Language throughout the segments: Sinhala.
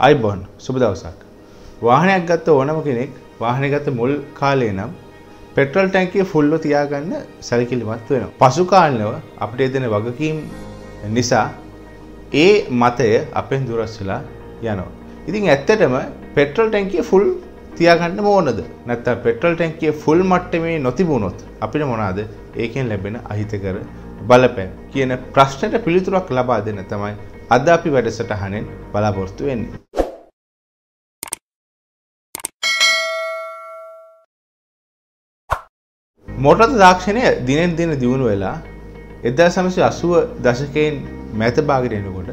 අයිබොන් සුබ දවසක්. වාහනයක් ගත්ත ඕනම කෙනෙක් වාහනය ගත්ත මුල් කාලේ නම් පෙට්‍රල් ටැන්කිය ෆුල්ව තියාගන්න සැලකිලිමත් වෙනවා. පසු කාලනව අපිට දෙන වගකීම් නිසා ඒ මතය අපෙන් දුරස් වෙලා යනවා. ඉතින් ඇත්තටම පෙට්‍රල් ටැන්කිය ෆුල් තියාගන්න ඕනද නැත්නම් පෙට්‍රල් ටැන්කිය ෆුල් මට්ටමේ නොතිබුණොත් අපිට මොනවාද ඒකෙන් ලැබෙන අහිතකර බලපෑම් කියන ප්‍රශ්නයට පිළිතුරක් ලබා දෙන්න තමයි අද අපි වැඩසටහනෙන් බලාපොරොත්තු වෙන්නේ. මොටර් තාක්ෂණය දිනෙන් දින දියුණු වෙලා 1980 දශකයෙන් මැත භාගයට එනකොට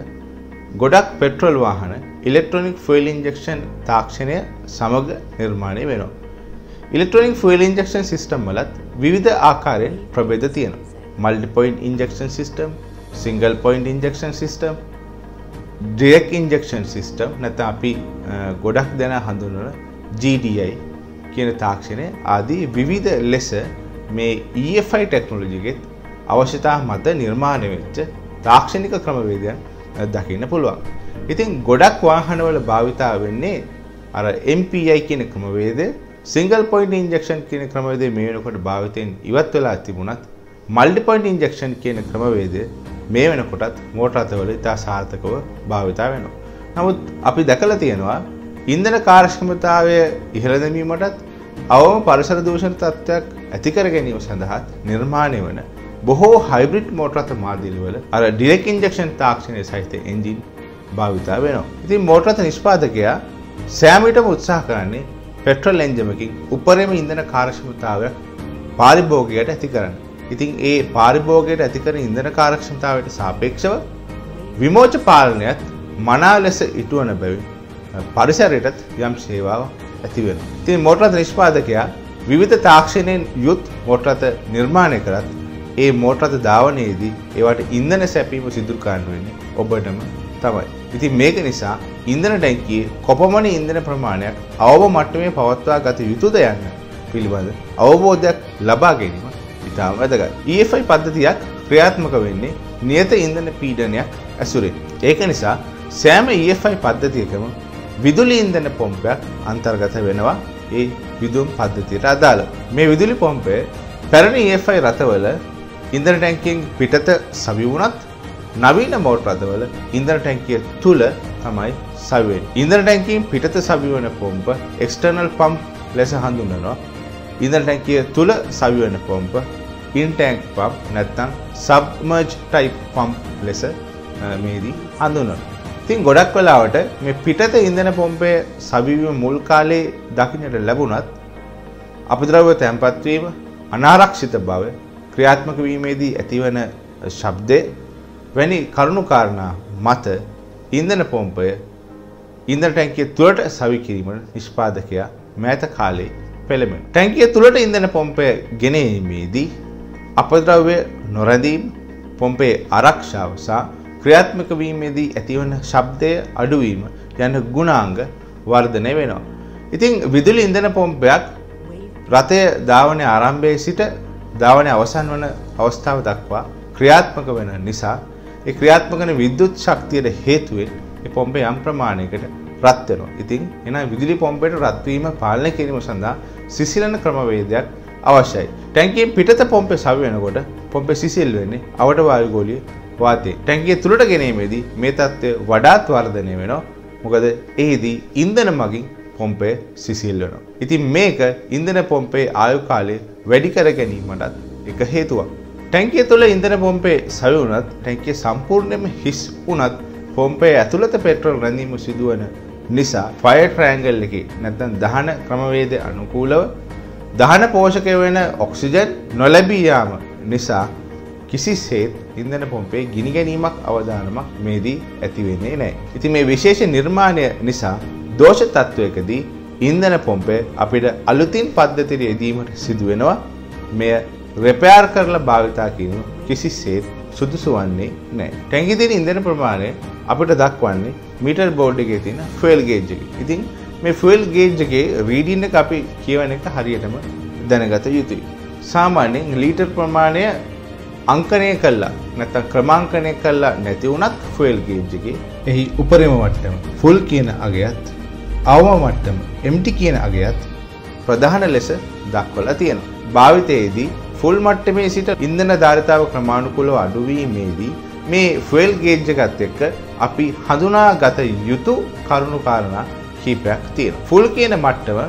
ගොඩක් පෙට්‍රල් වාහන ඉලෙක්ට්‍රොනික ෆුවල් ඉන්ජෙක්ෂන් තාක්ෂණය සමග නිර්මාණය වෙනවා. ඉලෙක්ට්‍රොනික් ෆුවල් ඉන්ජෙක්ෂන් සිස්ටම් වලත් විවිධ ආකාරයෙන් ප්‍රභේද තියෙනවා. Multi point injection system, single point injection system, direct injection system නැත්නම් අපි ගොඩක් දෙනා හඳුන්වන GDI කියන තාක්ෂණය ආදී විවිධ ලෙස මේ EFI ටෙක්නොලොජිගෙත් අවශ්‍යතා මත නිර්මාණය වෙච්ච තාක්ෂණික ක්‍රමවේදයන් දකින්න පුළුවන්. ඉතින් ගොඩක් වාහනවල භාවිතා වෙන්නේ අර MPI කියන ක්‍රමවේදය සිංගල් පොයින්ට් ඉන්ජෙක්ෂන් කියන ක්‍රමවේදය මේ වෙනකොට භාවිතයෙන් ඉවත් වෙලා තිබුණත් මල්ටි පොයින්ට් ඉන්ජෙක්ෂන් කියන ක්‍රමවේදය මේ වෙනකොටත් මෝටර් රථවල ඉතා සාර්ථකව භාවිතා වෙනවා. නමුත් අපි දැකලා තියෙනවා ඉන්ධන කාර්යක්ෂමතාවය ඉහළ දැමීමටත් අවම පරිසර දූෂණ තත්ත්වයක් ඇති කර ගැනීම සඳහා නිර්මාණය වන බොහෝ හයිබ්‍රිඩ් මෝටර් රථ මාදිලිවල අර ඩිරෙක්ට් ඉන්ජෙක්ෂන් තාක්ෂණය සහිත එන්ජින් භාවිතා වෙනවා. ඉතින් මෝටර් රථ නිෂ්පාදකයා සෑම විටම උත්සාහ කරන්නේ පෙට්‍රල් එන්ජිමකින් උපරිම ඉන්ධන කාර්යක්ෂමතාවයක් පාරිභෝගිකයට ඇති කරන්න. ඉතින් ඒ පාරිභෝගයට ඇති කරන ඉන්ධන කාර්යක්ෂමතාවයට සාපේක්ෂව විමෝච පාලනයත් මනා ලෙස ඉටුවන බැවින් පරිසරයටත් යම් සේවාවක් ඇති වෙනවා. ඉතින් මෝටර් රථ නිෂ්පාදකයා විවිධ තාක්ෂණයෙන් යුත් මෝටර් රථ නිර්මාණය කරත් ඒ මෝටර් රථ ධාවනයේදී ඒවට ඉන්ධන සැපීම සිදු කරන්න වෙන්නේ ඔබටම තමයි. ඉතින් මේක නිසා ඉන්ධන ටැංකියේ කොපමණ ඉන්ධන ප්‍රමාණයක් අවම මට්ටමේ පවත්වා ගත යුතුද යන්න පිළිබඳ අවබෝධයක් ලබා ගැනීම ඉතාම වැදගත්. EFI පද්ධතියක් ක්‍රියාත්මක වෙන්නේ නියත ඉන්ධන පීඩනයක් ඇසුරෙන්. ඒක නිසා සෑම EFI පද්ධතියකම විදුලි ඉන්ධන පොම්පයක් අන්තර්ගත වෙනවා ඒ විදුම් පද්ධතියට අදාළ. මේ විදුලි පොම්පය පැරණි EFI රථවල ඉන්ධන ටැංකියෙන් පිටත සවි වුණත් නවීන මෝටර් රථවල ඉන්ධන ටැංකිය තුල තමයි සවි වෙන්නේ. ඉන්ධන ටැංකියෙන් පිටත සවි වන පොම්ප එක්ස්ටර්නල් පම්ප් ලෙස හඳුන්වනවා. ඉන්ධන ටැංකිය තුල සවි වෙන පොම්ප ඉන් ටැංක් පම්ප් නැත්නම් සබ්මර්ජ් ටයිප් පම්ප් ලෙස මේදී හඳුන්වනවා. ඉතින් ගොඩක් වෙලාවට මේ පිටත ඉන්ධන පොම්පේ සවිවීම මුල් කාලේ දකින්නට ලැබුණත් අපද්‍රව්‍ය තැන්පත් වීම අනාරක්ෂිත බව ක්‍රියාත්මක වීමේදී ඇතිවන ශබ්දය වැනි කරුණු කාරණා මත ඉන්ධන පොම්පය ඉන්ධන ටැංකිය තුළට සවි කිරීමට නිෂ්පාදකයා මෑත කාලේ පෙළඹෙන. ටැංකිය තුළට ඉන්ධන පොම්පය ගෙනීමේදී අපද්‍රව්‍ය නොරැඳීම් පොම්පේ ආරක්ෂාව සහ ක්‍රියාත්මක වීමේදී ඇතිවන ශබ්දය අඩුවීම යන ගුණාංග වර්ධනය වෙනවා. ඉතින් විදුලි ඉන්ධන පොම්පයක් රථය ධාවනය ආරම්භයේ සිට ධාවනය අවසන් වන අවස්ථාව දක්වා ක්‍රියාත්මක වෙන නිසා ඒ ක්‍රියාත්මක වන විද්‍යුත් ශක්තියට හේතුවෙන් ඒ පොම්පේ යම් ප්‍රමාණයකට රත් වෙනවා. ඉතින් එන විදුලි පොම්පයට රත් වීම පාලනය කිරීම සඳහා සිසිලන ක්‍රමවේදයක් අවශ්‍යයි. ටැංකියෙන් පිටත පොම්පේ සවි වෙනකොට පොම්පේ සිසිල් වෙන්නේ අවට වායු ගෝලිය වාතයේ. ටැංකිය තුළට ගැනීමේදී මේ තත්ත්වය වඩාත් වර්ධනය වෙනවා. මොකද එහිදී ඉන්ධන මගින් පොම්පය සිසිල් වෙනවා. ඉතින් මේක ඉන්ධන පොම්පේ ආයු කාලය වැඩි කර ගැනීමටත් එක හේතුවක්. ටැංකිය තුළ ඉන්ධන පොම්පේ සවි වුණත් ටැංකිය සම්පූර්ණයෙන්ම හිස් වුණත් පොම්පේ ඇතුළත පෙට්‍රල් රැඳීම සිදුවන නිසා ෆයර් ට්‍රයැන්ගල් එකේ නැත්නම් දහන ක්‍රමවේද අනුකූලව දහන පෝෂකය වෙන ඔක්සිජන් නොලැබී යාම නිසා කිසිසේත් ඉන්ධන පොම්පේ ගිනි ගැනීමක් අවදානමක් මේදී ඇති වෙන්නේ නැහැ. ඉතින් මේ විශේෂ නිර්මාණය නිසා දෝෂ තත්වයකදී ඉන්ධන පොම්පය අපිට අලුතින් පද්ධතියට යෙදීමට සිදු වෙනවා. මෙය රෙපයාර් කරලා භාවිතා කිරීම කිසිසේත් සුදුසු වන්නේ නැහැ. ටැංකියේ තියෙන ඉන්ධන ප්‍රමාණය අපිට දක්වන්නේ මීටර් බෝඩ් එකේ තියෙන ෆුවල් ගේජ් එකේ. ඉතින් මේ ෆුවල් ගේජ් එකේ රීඩින් එක අපි කියවන එක හරියටම දැනගත යුතුයි. සාමාන්‍යයෙන් ලීටර් ප්‍රමාණය අංකනය කළා නැත්නම් ක්‍රමාංකනය කළා නැති වුණත් ෆුවල් ගේජ් එකේ එහි උපරිම මට්ටම ෆුල් කියන අගයත් අවම මට්ටම MT කියන අගයත් ප්‍රධාන ලෙස දක්වලා තියෙනවා. භාවිතයේදී ෆුල් මට්ටමේ සිට ඉන්ධන ධාරිතාව ක්‍රමානුකූලව අඩුවීමේදී මේ ෆුවල් ගේජ් එකත් එක්ක අපි හඳුනාගත යුතු කරුණු කාරණා කීපයක් තියෙනවා. ෆුල් කියන මට්ටම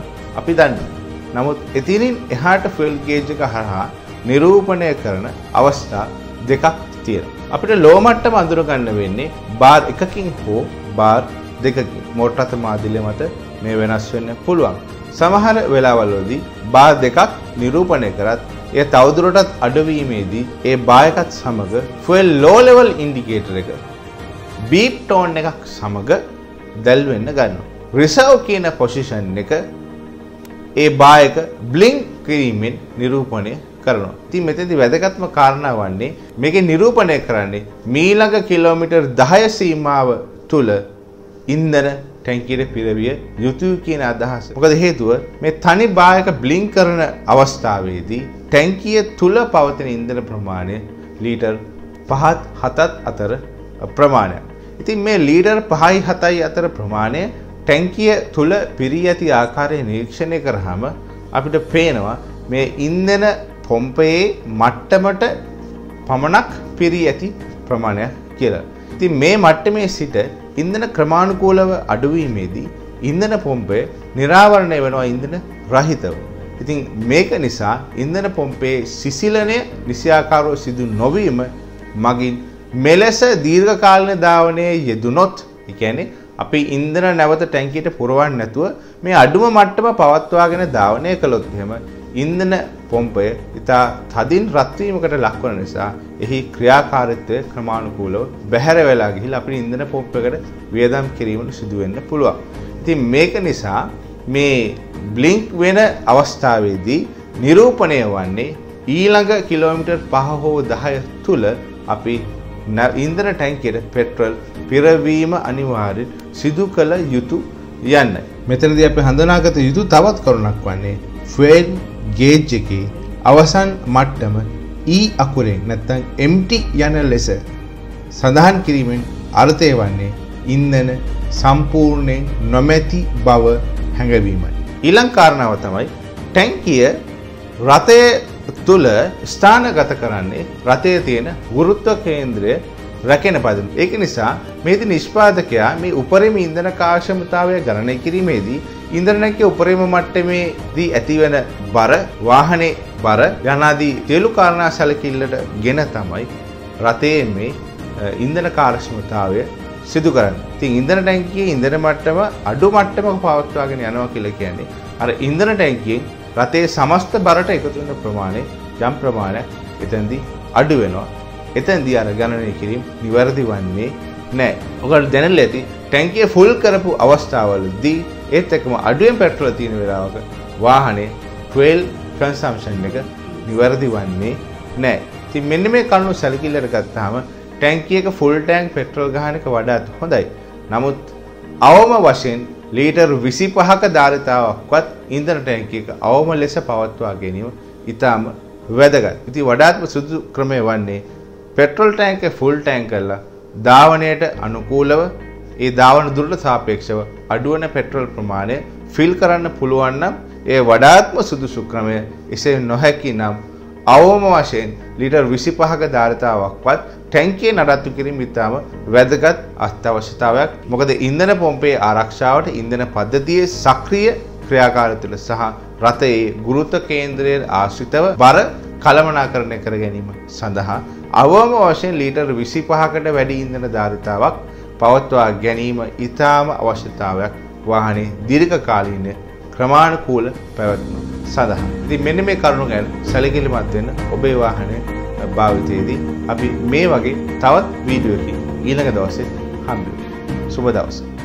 අපි දන්නවා. නමුත් එතිනින් එහාට ෆුවල් ගේජ් එක හරහා නිරූපණය කරන අවස්ථා දෙකක් තියෙනවා. අපිට ලෝ මට්ටම අඳුරගන්න වෙන්නේ බාර් එකකින් හෝ බාර් දෙකකින්. මෝටර රථ මාදිලය මත මේ වෙනස් වෙන්න පුළුවන්. සමහර වෙලාවල්වලදී බාර් දෙකක් නිරූපණය කරත් එය තවදුරටත් අඩවීමේදී ඒ බායකත් සමග ෆුවල් ලෝ ලෙවල් ඉන්ඩිකේටර් එක බීප් ටෝන් එකක් සමග දැල් වෙන්න ගන්නවා. රිසර්ව් කියන පොසිෂන් එක ඒ බායක බ්ලින්ක් කිරීමෙන් නිරූපණය කරනවා. ඉතින් මෙතෙන්දී වැදගත්ම කාරණා වන්නේ මේකේ නිරූපණය කරන්නේ මීළඟ කිලෝමීටර් 10 සීමාව තුල ඉන්ධන ටැංකියට පිරවිය යුතුය කියන අදහස. මොකද හේතුව මේ තනි බායක බ්ලින්ක් කරන අවස්ථාවේදී ටැංකිය තුල පවතින ඉන්ධන ප්‍රමාණය ලීටර් 5ත් 7ත් අතර ප්‍රමාණයක්. ඉතින් මේ ලීටර් 5යි 7යි අතර ප්‍රමාණය ටැංකිය තුල පිරී ඇති ආකාරය නිරීක්ෂණය කරාම අපිට පේනවා මේ ඉන්ධන පොම්පයේ මට්ටමට පමණක් පිරී ඇති ප්‍රමාණයක් කියලා. ඉතින් මේ මට්ටමේ සිට ඉන්ධන ක්‍රමානුකූලව අඩුවීමේදී ඉන්ධන පොම්පය නිරාවරණය වෙනවා ඉන්ධන රහිතව. ඉතින් මේක නිසා ඉන්ධන පොම්පේ සිසිලනය නිසියාකාරව සිදු නොවීම මගින් මෙලෙස දීර්ඝකාලීන ධාවනයේ යෙදුනොත් ඒ කියන්නේ අපි ඉන්ධන නැවත ටැංකියට පුරවන්නේ නැතුව මේ අඩුම මට්ටම පවත්වාගෙන ධාවනය කළොත් එහෙම ඉන්ධන පොම්පය ඉතා තදින් රත්වීමකට ලක්වන නිසා එහි ක්‍රියාකාරීත්වය ක්‍රමානුකූලව බැහැර වෙලා ගිහිල්ලා අපිට ඉන්ධන පොම්පයකට වියදම් කිරීමට සිදු වෙන්න පුළුවන්. ඉතින් මේක නිසා මේ බ්ලින්ක් වෙන අවස්ථාවේදී නිරූපණය වන්නේ ඊළඟ කිලෝමීටර් 5 හෝ 10 තුල අපි ඉන්ධන ටැංකියට පෙට්‍රල් පිරවීම අනිවාර්යෙන් සිදු කළ යුතු යන්නයි. මෙතනදී අපි හඳුනාගත යුතු තවත් කරුණක් වන්නේ ෆුවෙල් ගේජ් එකේ අවසන් මට්ටම E අකුරෙන් නැත්නම් MT යන ලෙස සඳහන් කිරීමෙන් අර්ථය වන්නේ ඉන්ධන සම්පූර්ණයෙන් නොමැති බව හැඟවීමයි. ඊළඟ කාරණාව තමයි ටැංකිය රථය තුළ ස්ථානගත කරන්නේ රථයේ තියෙන ගුරුත්ව කේන්ද්‍රය රැකෙන පදම. ඒක නිසා මේදී නිෂ්පාදකයා මේ උපරිම ඉන්ධන කාර්යක්ෂමතාවය ගණනය කිරීමේදී ඉන්ධනකයේ උපරිම මට්ටමේදී ඇතිවන බර වාහනේ බර යනාදී සියලු කාරණා සැලකිල්ලට ගෙන තමයි රථයේ මේ ඉන්ධන කාර්යක්ෂමතාවය සිදු කරන්නේ. ඉතින් ඉන්ධන ටැංකියේ ඉන්ධන මට්ටම අඩු මට්ටමක පවත්වාගෙන යනවා කියලා කියන්නේ අර ඉන්ධන ටැංකියෙන් රථයේ සමස්ත බරට එකතු වෙන ප්‍රමාණය යම් ප්‍රමාණයක් එතෙන්දී අඩු වෙනවා. එතෙන්දී අර ගණනය කිරීම නිවැරදි වන්නේ නැහැ. ඔකට දැනලා ඇති ටැංකිය ෆුල් කරපු අවස්ථාවලදී ඒත් එක්කම අඩුවෙන් පෙට්‍රෝල් තියෙන වෙලාවක වාහනේ ෆුවල් කන්සම්ප්ෂන් එක නිවැරදි වන්නේ නැහැ. ඉතින් මෙන්න මේ කරුණු සැලකිල්ලට ගත්තාම ටැංකියක ෆුල් ටැංක් පෙට්‍රෝල් ගහන එක වඩාත් හොඳයි. නමුත් අවම වශයෙන් ලීටර් 25ක ධාරිතාවක්වත් ඉන්ධන ටැංකියක අවම ලෙස පවත්වා ගැනීම ඉතාම වැදගත්. ඉතින් වඩාත්ම සුදු ක්‍රමය වන්නේ පෙට්‍රෝල් ටැංකේ ෆුල් ටැංක් කරලා ධාවනයට අනුකූලව ඒ ධාවන දුරට සාපේක්ෂව අඩුවන පෙට්‍රෝල් ප්‍රමාණය ෆිල් කරන්න පුළුවන් නම් ඒ වඩාත්ම සුදුසු ක්‍රමය එසේ නොහැකි නම් අවම වශයෙන් ලිටර් 25ක ධාරිතාවක්වත් ටැංකිය නඩත්තු කිරීම ඉතාම වැදගත් අත්‍යවශ්‍යතාවයක්. මොකද ඉන්ධන පොම්පේ ආරක්ෂාවට ඉන්ධන පද්ධතියේ සක්‍රිය ක්‍රියාකාරීත්වය සහ රථයේ ගුරුත්ව කේන්ද්‍රයේ ආශ්‍රිතව බර කළමනාකරණය කර ගැනීම සඳහා අවම වශයෙන් ලීටර් 25කට වැඩි ඉන්ධන ධාරිතාවක් පවත්වා ගැනීම ඉතාම අවශ්‍යතාවයක් වාහනේ දීර්ඝකාලීන ක්‍රමානුකූල පැවැත්ම සඳහා. ඉතින් මෙන්න මේ කරුණු ගැන සැලකිලිමත් වෙන්න ඔබේ වාහනය භාවිතයේදී අපි මේ වගේ තවත් වීඩියෝකින් ඊළඟ දවසේ හම්බෙමු. සුබ දවසක්.